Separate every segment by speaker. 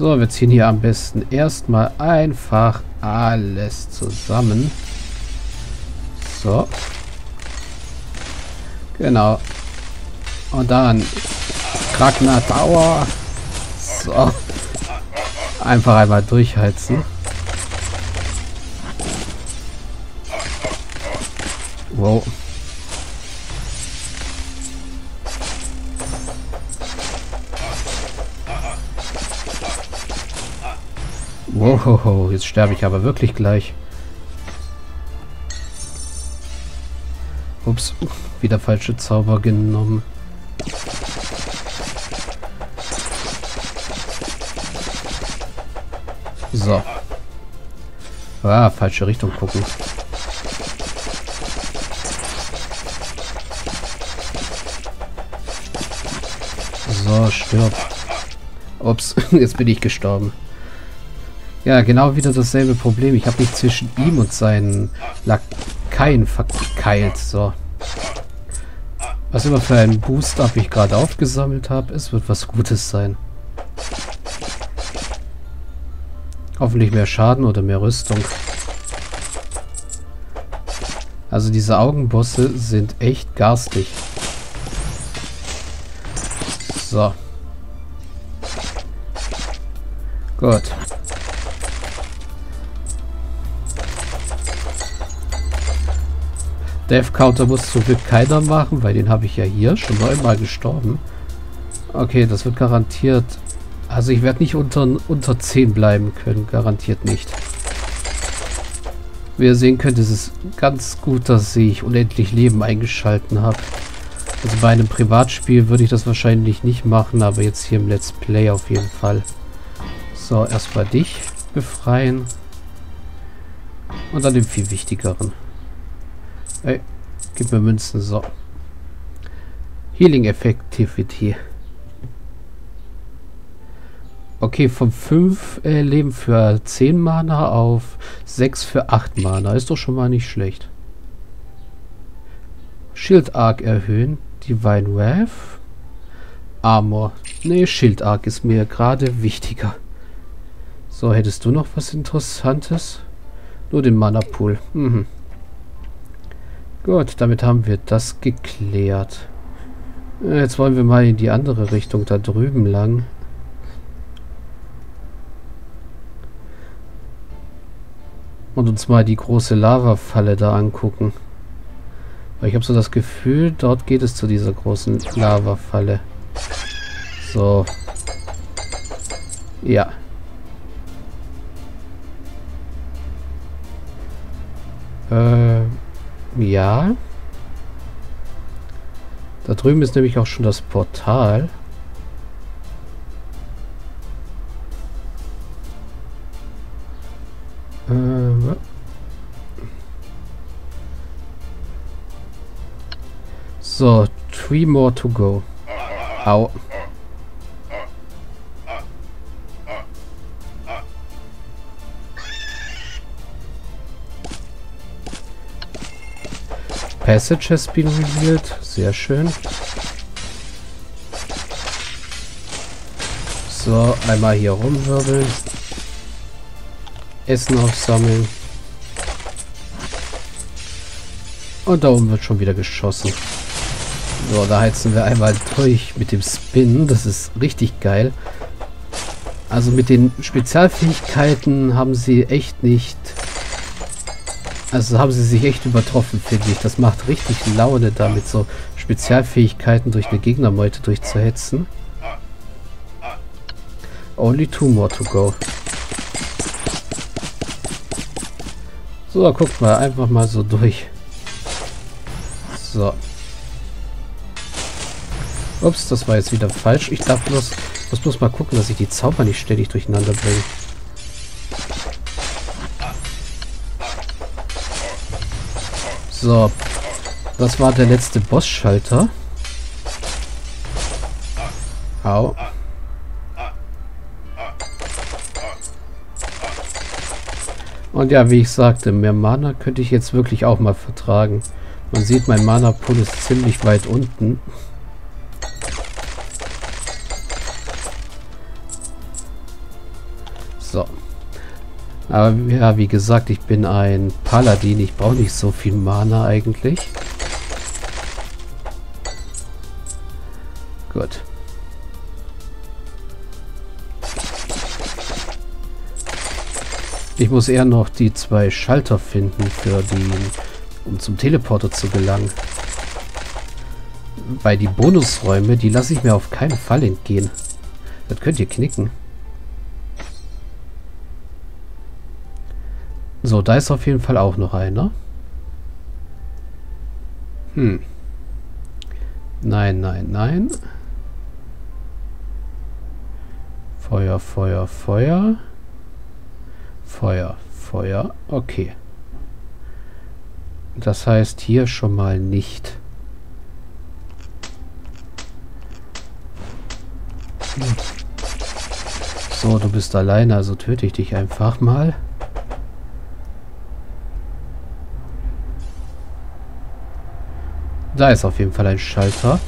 Speaker 1: So, wir ziehen hier am besten erstmal einfach alles zusammen. So. Genau. Und dann Ragnar Tower. So. Einfach einmal durchheizen. Wow. Wow, jetzt sterbe ich aber wirklich gleich. Ups, wieder falsche Zauber genommen. So. Ah, falsche Richtung gucken. So, stirb. Ups, jetzt bin ich gestorben. Ja, genau wieder dasselbe Problem. Ich habe mich zwischen ihm und seinen Lakaien verkeilt. So. Was immer für einen Boost-Up ich gerade aufgesammelt habe, es wird was Gutes sein. Hoffentlich mehr Schaden oder mehr Rüstung. Also diese Augenbosse sind echt garstig. So. Gut. Death Counter muss zum Glück keiner machen, weil den habe ich ja hier schon neunmal gestorben. Okay, das wird garantiert... Also ich werde nicht unter, unter 10 bleiben können, garantiert nicht. Wie ihr sehen könnt, ist es ganz gut, dass ich unendlich Leben eingeschalten habe. Also bei einem Privatspiel würde ich das wahrscheinlich nicht machen, aber jetzt hier im Let's Play auf jeden Fall. So, erstmal dich befreien. Und dann den viel wichtigeren. Ey, gib mir Münzen, so. Healing Effectivity. Okay, von 5 äh, Leben für 10 Mana auf 6 für 8 Mana. Ist doch schon mal nicht schlecht. Shield Arc erhöhen. Divine Wrath. Armor. Ne, Shield Arc ist mir gerade wichtiger. So, hättest du noch was Interessantes? Nur den Mana Pool. Mhm. Gut, damit haben wir das geklärt. Jetzt wollen wir mal in die andere Richtung, da drüben lang. Und uns mal die große Lavafalle da angucken. Weil ich habe so das Gefühl, dort geht es zu dieser großen Lavafalle. So. Ja. Äh... Ja. Da drüben ist nämlich auch schon das Portal. Ähm. So, three more to go. Au. Passage has been revealed. Sehr schön. So, einmal hier rumwirbeln. Essen aufsammeln. Und da oben wird schon wieder geschossen. So, da heizen wir einmal durch mit dem Spin. Das ist richtig geil. Also mit den Spezialfähigkeiten haben sie echt nicht also haben sie sich echt übertroffen, finde ich. Das macht richtig Laune, damit so Spezialfähigkeiten durch eine Gegnermeute durchzuhetzen. Only two more to go. So, guckt mal, einfach mal so durch. So. Ups, das war jetzt wieder falsch. Ich darf bloß, muss bloß mal gucken, dass ich die Zauber nicht ständig durcheinander bringe. So. Das war der letzte Bossschalter. Au. Und ja, wie ich sagte, mehr Mana könnte ich jetzt wirklich auch mal vertragen. Man sieht, mein Mana-Pool ist ziemlich weit unten. Aber ja, wie gesagt, ich bin ein Paladin. Ich brauche nicht so viel Mana eigentlich. Gut. Ich muss eher noch die zwei Schalter finden für die, um zum Teleporter zu gelangen. Weil die Bonusräume, die lasse ich mir auf keinen Fall entgehen. Das könnt ihr knicken. So, da ist auf jeden Fall auch noch einer. Hm. Nein, nein, nein. Feuer, Feuer, Feuer. Feuer, Feuer. Okay. Das heißt hier schon mal nicht. So, du bist alleine, also töte ich dich einfach mal. Da ist auf jeden Fall ein Schalter.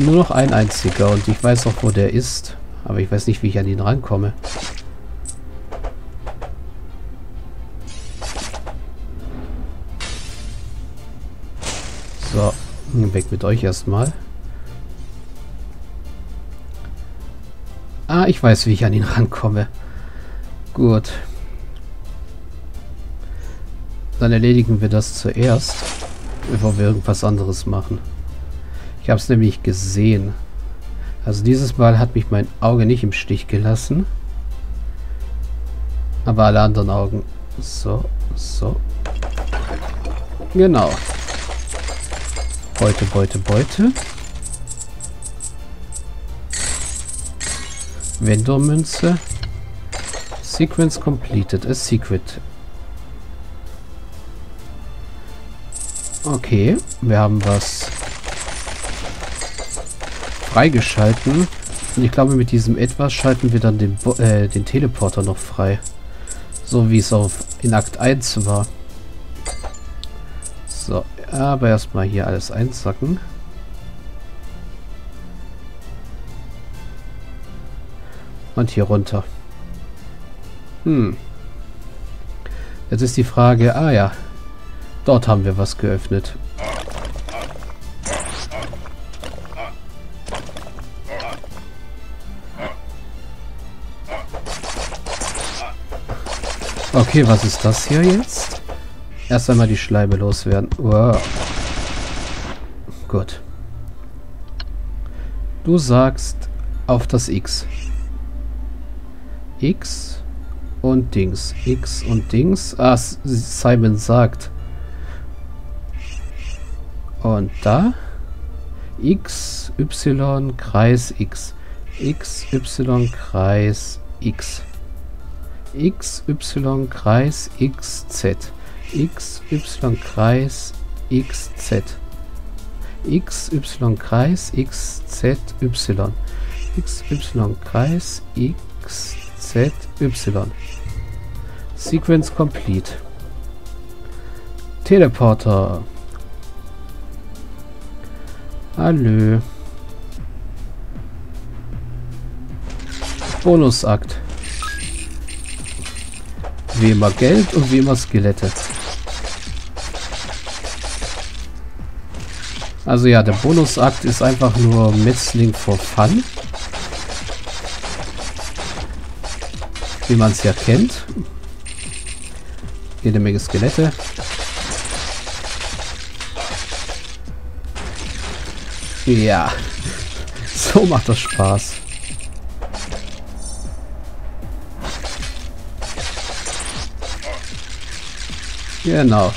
Speaker 1: Nur noch ein einziger und ich weiß auch, wo der ist. Aber ich weiß nicht, wie ich an ihn rankomme. So, weg mit euch erstmal. Ah, ich weiß, wie ich an ihn rankomme. Gut. Dann erledigen wir das zuerst, bevor wir irgendwas anderes machen. Ich habe es nämlich gesehen. Also dieses Mal hat mich mein Auge nicht im Stich gelassen. Aber alle anderen Augen. So, so. Genau. Beute, Beute, Beute. Vendor-Münze. Sequence completed. A secret. Okay, wir haben was freigeschalten. Und ich glaube, mit diesem Etwas schalten wir dann den, äh, den Teleporter noch frei. So wie es auf in Akt 1 war. So, aber erstmal hier alles einsacken. Und hier runter. Hm. Jetzt ist die Frage, ah ja, Dort haben wir was geöffnet. Okay, was ist das hier jetzt? Erst einmal die Schleibe loswerden. Wow. Gut. Du sagst auf das X. X und Dings. X und Dings. Ah, Simon sagt. Und da x, y, Kreis x. x, y, Kreis x. x, y, Kreis x, z. x, y, Kreis x, z. x, y, Kreis x, z, y. x, y, Kreis x, z, y. Sequence complete. Teleporter. Hallo. Bonusakt. Wie immer Geld und wie immer Skelette. Also ja, der Bonusakt ist einfach nur Metzling for Fun. Wie man es ja kennt. Jede Menge Skelette. Ja. So macht das Spaß. Genau.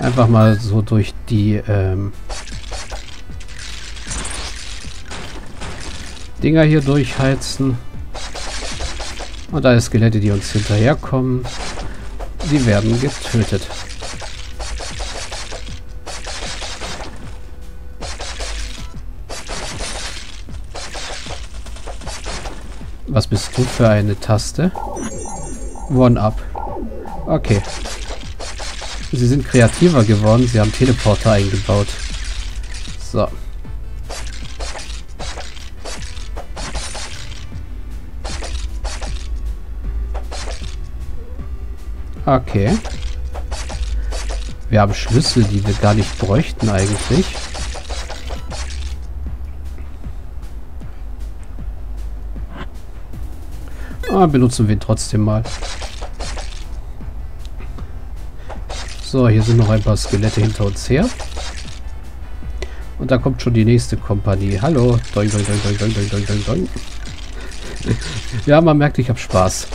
Speaker 1: Einfach mal so durch die ähm, Dinger hier durchheizen. Und alle Skelette, die uns hinterherkommen, die werden getötet. Was bist du für eine Taste? One-Up. Okay. Sie sind kreativer geworden. Sie haben Teleporter eingebaut. So. Okay. Wir haben Schlüssel, die wir gar nicht bräuchten eigentlich. Ah, benutzen wir ihn trotzdem mal. So, hier sind noch ein paar Skelette hinter uns her. Und da kommt schon die nächste Kompanie. Hallo. Doing, doing, doing, doing, doing, doing, doing, doing. Ja, man merkt, ich habe Spaß.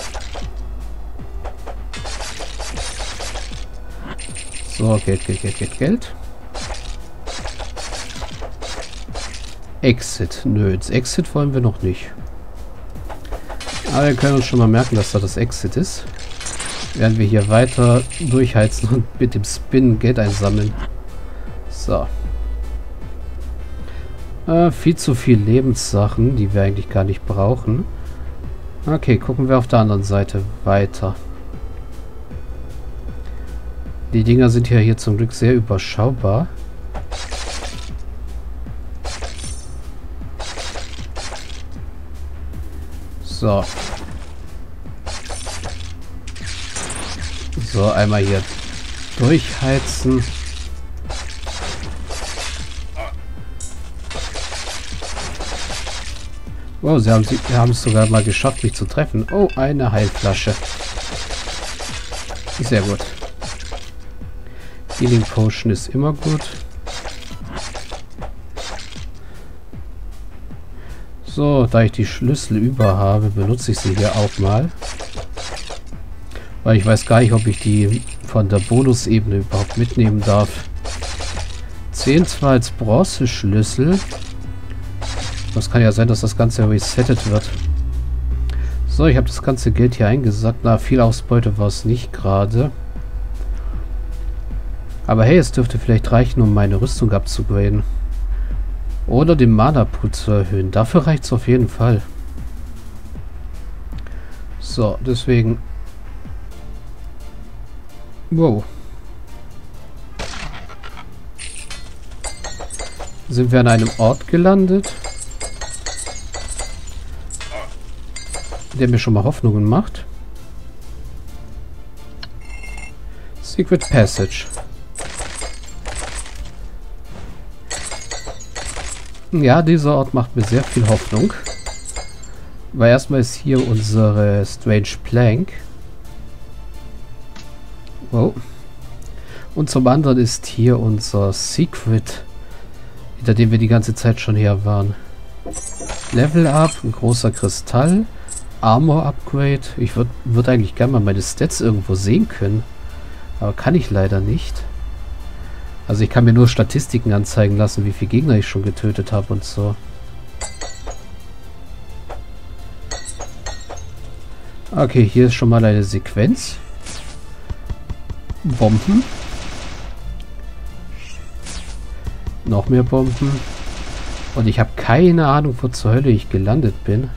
Speaker 1: So, Geld, Geld, Geld, Geld, Geld. Exit. Nö, ins Exit wollen wir noch nicht. Aber wir können uns schon mal merken, dass da das Exit ist. Werden wir hier weiter durchheizen und mit dem Spin Geld einsammeln. So. Äh, viel zu viel Lebenssachen, die wir eigentlich gar nicht brauchen. Okay, gucken wir auf der anderen Seite weiter. Die Dinger sind ja hier zum Glück sehr überschaubar. So. So, einmal hier durchheizen. Wow, sie haben, sie haben es sogar mal geschafft, mich zu treffen. Oh, eine Heilflasche. Sehr gut. Healing Potion ist immer gut. So, da ich die Schlüssel über habe, benutze ich sie hier auch mal. Weil ich weiß gar nicht, ob ich die von der Bonusebene überhaupt mitnehmen darf. 10 zwar als Bronzeschlüssel. Das kann ja sein, dass das Ganze resettet wird. So, ich habe das ganze Geld hier eingesackt. Na, viel Ausbeute war es nicht gerade. Aber hey, es dürfte vielleicht reichen, um meine Rüstung abzugraden. Oder den Mana-Pool zu erhöhen. Dafür reicht es auf jeden Fall. So, deswegen... Wow. Sind wir an einem Ort gelandet, der mir schon mal Hoffnungen macht. Secret Passage. Ja, dieser Ort macht mir sehr viel Hoffnung. Weil erstmal ist hier unsere Strange Plank. Wow. Und zum anderen ist hier unser Secret, hinter dem wir die ganze Zeit schon her waren. Level Up, ein großer Kristall, Armor Upgrade. Ich würde würd eigentlich gerne mal meine Stats irgendwo sehen können. Aber kann ich leider nicht. Also ich kann mir nur Statistiken anzeigen lassen, wie viele Gegner ich schon getötet habe und so. Okay, hier ist schon mal eine Sequenz. Bomben. Noch mehr Bomben. Und ich habe keine Ahnung, wo zur Hölle ich gelandet bin.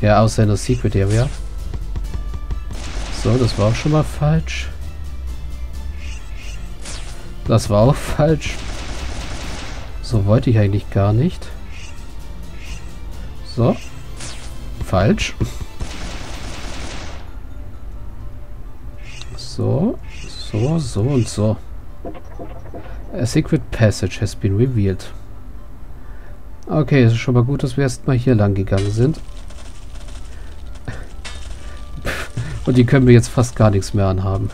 Speaker 1: Ja, außer in der Secret Area. So, das war auch schon mal falsch. Das war auch falsch. So wollte ich eigentlich gar nicht. So. Falsch. So. So, so und so. A secret passage has been revealed. Okay, es ist schon mal gut, dass wir erstmal hier lang gegangen sind. Und die können wir jetzt fast gar nichts mehr anhaben.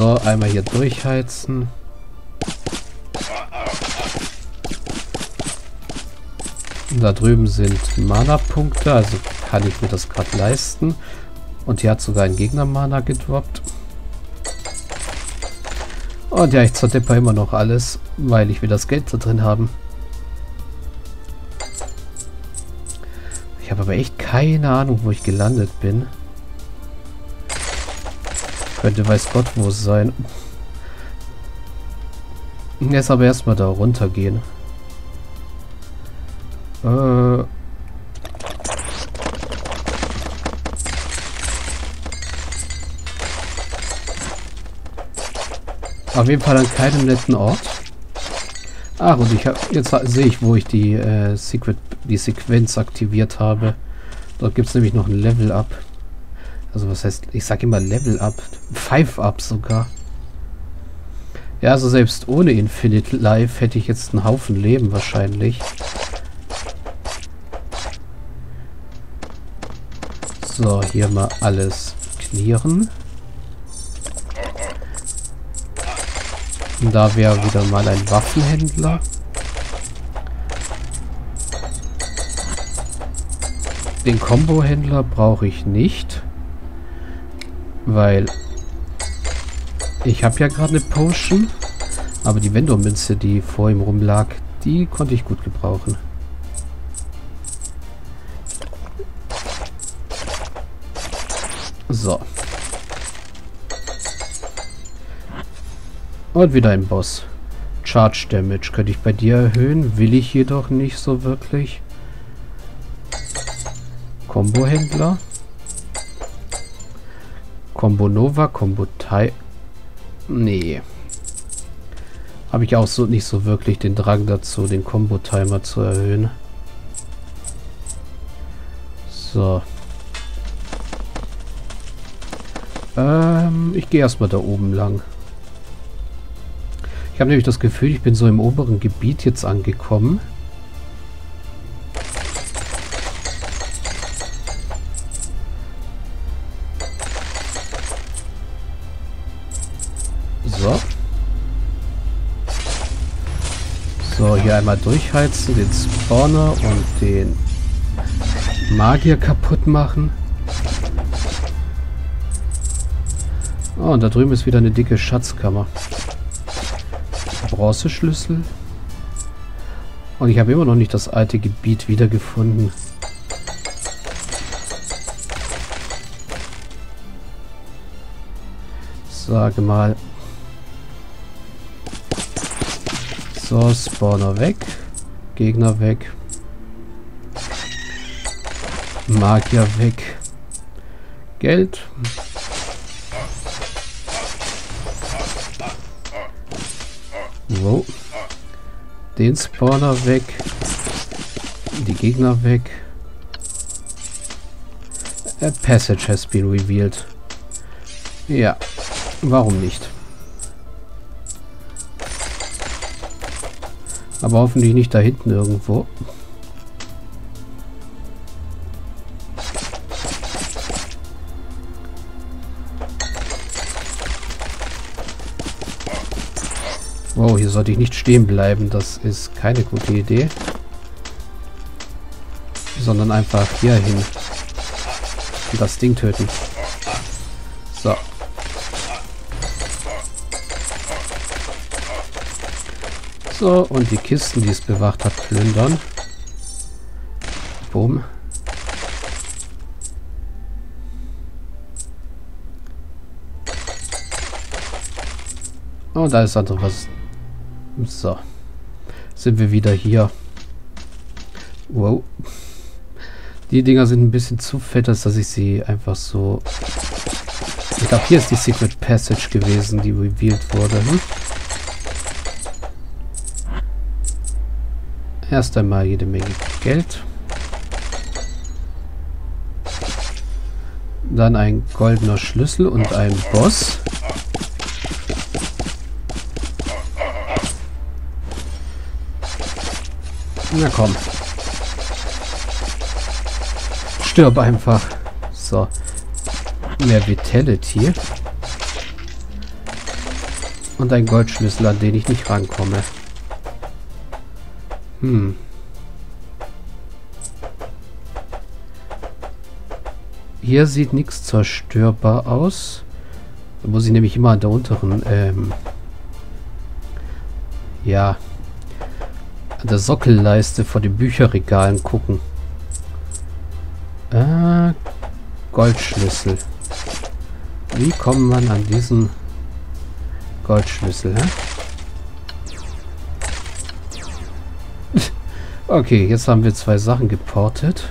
Speaker 1: So, einmal hier durchheizen. Da drüben sind Mana-Punkte, also kann ich mir das gerade leisten. Und hier hat sogar ein Gegner-Mana gedroppt. Und ja, ich zerdepper immer noch alles, weil ich will das Geld da drin haben. Ich habe aber echt keine Ahnung, wo ich gelandet bin. Könnte weiß Gott wo sein. Jetzt aber erstmal da runtergehen. Äh. Auf jeden Fall an keinem netten Ort. Ach, und ich habe jetzt sehe ich, wo ich die äh, Secret, die Sequenz aktiviert habe. Dort gibt es nämlich noch ein Level-Up. Also was heißt, ich sag immer Level-Up. Five-Up sogar. Ja, also selbst ohne Infinite Life hätte ich jetzt einen Haufen Leben wahrscheinlich. So, hier mal alles clearen. Und da wäre wieder mal ein Waffenhändler. Den Combo-Händler brauche ich nicht. Weil ich habe ja gerade eine Potion. Aber die Vendor-Münze, die vor ihm rumlag, die konnte ich gut gebrauchen. So. Und wieder ein Boss. Charge Damage könnte ich bei dir erhöhen, will ich jedoch nicht so wirklich. Combo-Händler. Combo Nova, Combo Tai. Nee. Habe ich auch so nicht so wirklich den Drang dazu, den Combo-Timer zu erhöhen. So. Ähm, ich gehe erstmal da oben lang. Ich habe nämlich das Gefühl, ich bin so im oberen Gebiet jetzt angekommen. Einmal durchheizen, den Spawner und den Magier kaputt machen. Oh, und da drüben ist wieder eine dicke Schatzkammer. Bronzeschlüssel. Und ich habe immer noch nicht das alte Gebiet wiedergefunden. Sage mal, So, Spawner weg. Gegner weg. Magier weg. Geld. Wow. Den Spawner weg. Die Gegner weg. A passage has been revealed. Ja, warum nicht? Aber hoffentlich nicht da hinten irgendwo. Wow, hier sollte ich nicht stehen bleiben. Das ist keine gute Idee. Sondern einfach hier hin. Das Ding töten. So. So, und die Kisten, die es bewacht hat, plündern. Boom. Oh, da ist andere was. So. Sind wir wieder hier. Wow. Die Dinger sind ein bisschen zu fett, als dass ich sie einfach so... Ich glaube, hier ist die Secret Passage gewesen, die revealed wurde. Hm? Erst einmal jede Menge Geld. Dann ein goldener Schlüssel und ein Boss. Na komm. Stirb einfach. So. Mehr Vitality. Und ein Goldschlüssel, an den ich nicht rankomme. Hm. Hier sieht nichts zerstörbar aus. Da muss ich nämlich immer an der unteren, ähm, ja, an der Sockelleiste vor den Bücherregalen gucken. Äh, Goldschlüssel. Wie kommt man an diesen Goldschlüssel, hä? Okay, jetzt haben wir zwei Sachen geportet.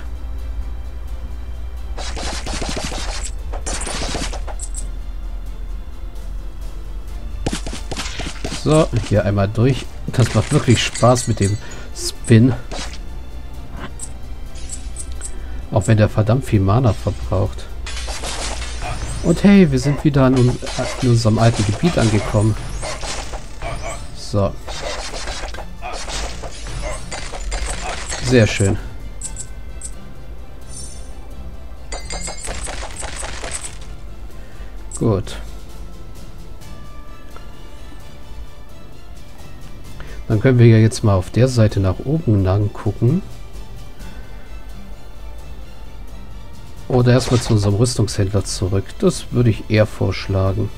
Speaker 1: So, hier einmal durch. Das macht wirklich Spaß mit dem Spin. Auch wenn der verdammt viel Mana verbraucht. Und hey, wir sind wieder in, in unserem alten Gebiet angekommen. So. Sehr schön. Gut. Dann können wir ja jetzt mal auf der Seite nach oben lang gucken. Oder erstmal zu unserem Rüstungshändler zurück. Das würde ich eher vorschlagen.